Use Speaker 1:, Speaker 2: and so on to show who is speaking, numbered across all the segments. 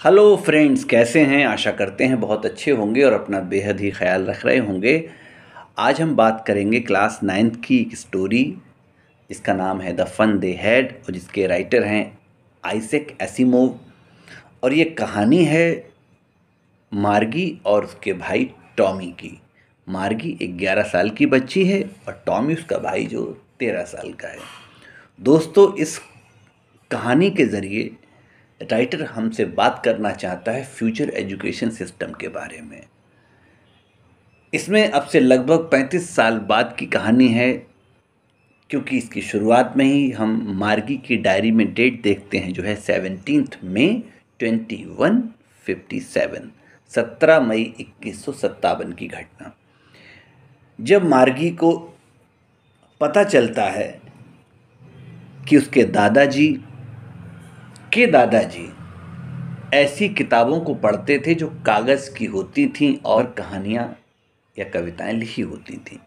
Speaker 1: Hello friends कैसे हैं? आशा करते हैं बहुत अच्छे होंगे और अपना बेहद ही ख्याल रख रहे होंगे। आज हम बात करेंगे क्लास नाइन्थ की एक स्टोरी जिसका नाम है द फन दे हैड और जिसके राइटर हैं आइसेक एसिमोव। और ये कहानी है मार्गी और उसके भाई टॉमी की। मार्गी एक ग्यारह साल की बच्ची है और टॉमी उसका भाई जो तेरह साल का है। दोस्तों, इस कहानी के ज़रिए राइटर हमसे बात करना चाहता है फ्यूचर एजुकेशन सिस्टम के बारे में। इसमें अब से लगभग 35 साल बाद की कहानी है, क्योंकि इसकी शुरुआत में ही हम मार्गी की डायरी में डेट देखते हैं, जो है seventeen May twenty one fifty seven, सत्रह मई इक्कीस सौ सत्तावन की घटना। जब मार्गी को पता चलता है कि उसके दादाजी के दादाजी ऐसी किताबों को पढ़ते थे जो कागज़ की होती थीं और कहानियाँ या कविताएँ लिखी होती थीं।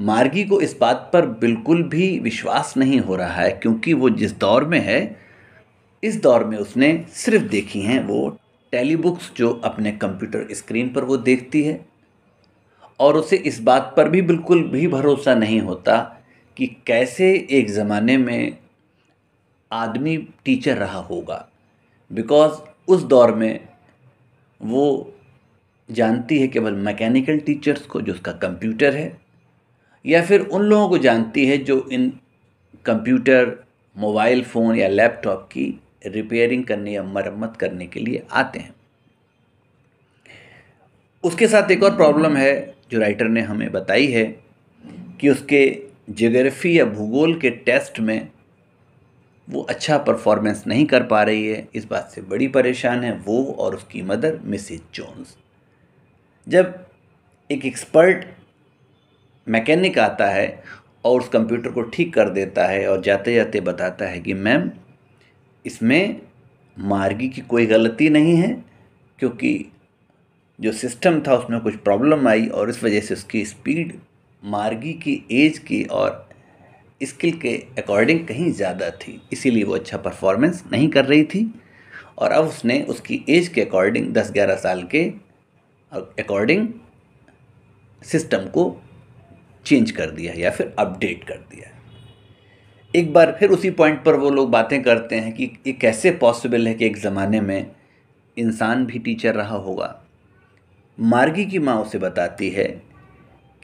Speaker 1: मार्गी को इस बात पर बिल्कुल भी विश्वास नहीं हो रहा है क्योंकि वो जिस दौर में है, इस दौर में उसने सिर्फ़ देखी हैं वो टेलीबुक्स जो अपने कंप्यूटर स्क्रीन पर वो देखती है। और उसे इस बात पर भी बिल्कुल भी भरोसा नहीं होता कि कैसे एक ज़माने में आदमी टीचर रहा होगा। बिकॉज़ उस दौर में वो जानती है केवल मैकेनिकल टीचर्स को, जो उसका कंप्यूटर है, या फिर उन लोगों को जानती है जो इन कंप्यूटर मोबाइल फ़ोन या लैपटॉप की रिपेयरिंग करने या मरम्मत करने के लिए आते हैं। उसके साथ एक और प्रॉब्लम है, जो राइटर ने हमें बताई है, कि उसके जोग्राफ़ी या भूगोल के टेस्ट में वो अच्छा परफॉर्मेंस नहीं कर पा रही है, इस बात से बड़ी परेशान है वो और उसकी मदर, मिसिज जोन्स। जब एक एक्सपर्ट मैकेनिक आता है और उस कंप्यूटर को ठीक कर देता है और जाते जाते बताता है कि, मैम, इसमें मार्गी की कोई गलती नहीं है, क्योंकि जो सिस्टम था उसमें कुछ प्रॉब्लम आई और इस वजह से उसकी स्पीड मार्गी की एज की और स्किल के अकॉर्डिंग कहीं ज़्यादा थी, इसीलिए वो अच्छा परफॉर्मेंस नहीं कर रही थी। और अब उसने उसकी एज के अकॉर्डिंग, दस ग्यारह साल के अकॉर्डिंग सिस्टम को चेंज कर दिया या फिर अपडेट कर दिया एक बार फिर उसी पॉइंट पर वो लोग बातें करते हैं कि ये कैसे पॉसिबल है कि एक ज़माने में इंसान भी टीचर रहा होगा। मार्गी की माँ उसे बताती है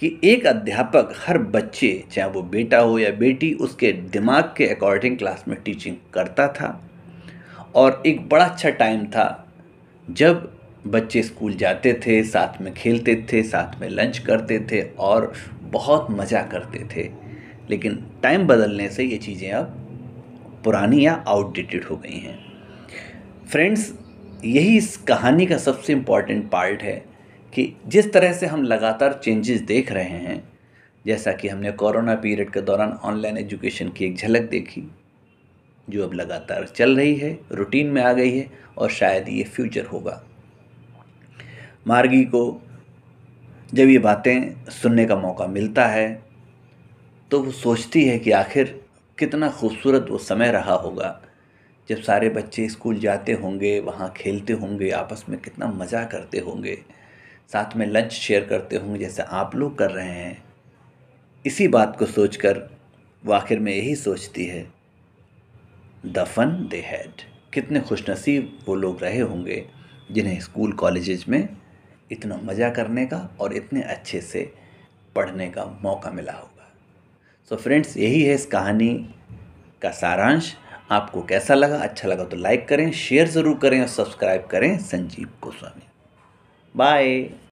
Speaker 1: कि एक अध्यापक हर बच्चे, चाहे वो बेटा हो या बेटी, उसके दिमाग के अकॉर्डिंग क्लास में टीचिंग करता था। और एक बड़ा अच्छा टाइम था जब बच्चे स्कूल जाते थे, साथ में खेलते थे, साथ में लंच करते थे और बहुत मज़ा करते थे। लेकिन टाइम बदलने से ये चीज़ें अब पुरानी या आउटडेटेड हो गई हैं। फ्रेंड्स यही इस कहानी का सबसे इंपॉर्टेंट पार्ट है। कि जिस तरह से हम लगातार चेंजेस देख रहे हैं, जैसा कि हमने कोरोना पीरियड के दौरान ऑनलाइन एजुकेशन की एक झलक देखी, जो अब लगातार चल रही है रूटीन में आ गई है और शायद ये फ्यूचर होगा। मार्गी को जब ये बातें सुनने का मौका मिलता है तो वो सोचती है कि आखिर कितना खूबसूरत वो समय रहा होगा, जब सारे बच्चे स्कूल जाते होंगे, वहाँ खेलते होंगे, आपस में कितना मज़ा करते होंगे। साथ में लंच शेयर करते होंगे जैसे आप लोग कर रहे हैं। इसी बात को सोचकर वो आखिर में यही सोचती है द फन दे हैड कितने खुशनसीब वो लोग रहे होंगे, जिन्हें स्कूल कॉलेजेस में इतना मज़ा करने का और इतने अच्छे से पढ़ने का मौका मिला होगा। सो so फ्रेंड्स यही है इस कहानी का सारांश। आपको कैसा लगा? अच्छा लगा तो लाइक करें शेयर ज़रूर करें और सब्सक्राइब करें संजीव गोस्वामी। Bye.